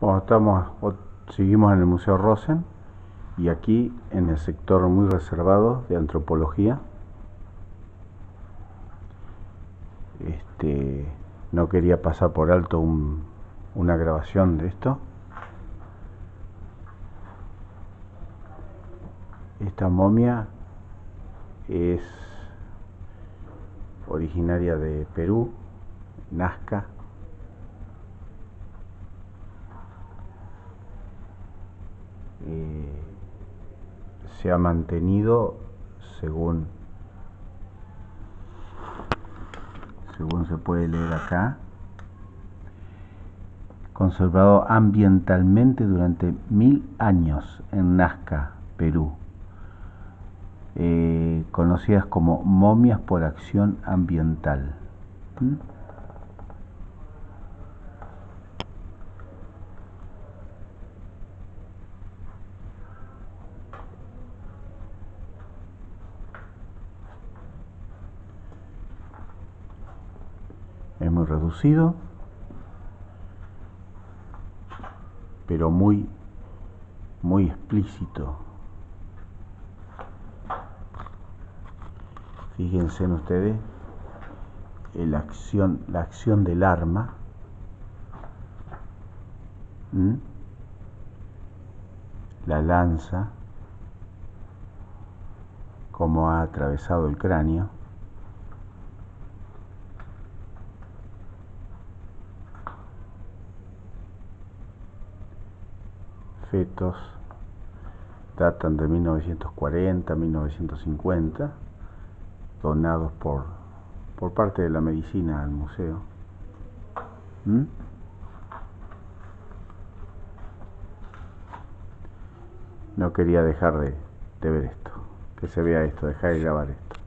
Bueno, estamos, seguimos en el Museo Rosen y aquí en el sector muy reservado de antropología. Este, no quería pasar por alto una grabación de esto. Esta momia es originaria de Perú, Nazca, Eh, se ha mantenido según según se puede leer acá conservado ambientalmente durante mil años en Nazca, Perú, eh, conocidas como momias por acción ambiental. Es muy reducido, pero muy, muy explícito. Fíjense en ustedes la acción, la acción del arma. La lanza, como ha atravesado el cráneo. Fetos datan de 1940, 1950, donados por, por parte de la medicina al museo. ¿Mm? No quería dejar de, de ver esto, que se vea esto, dejar de grabar esto.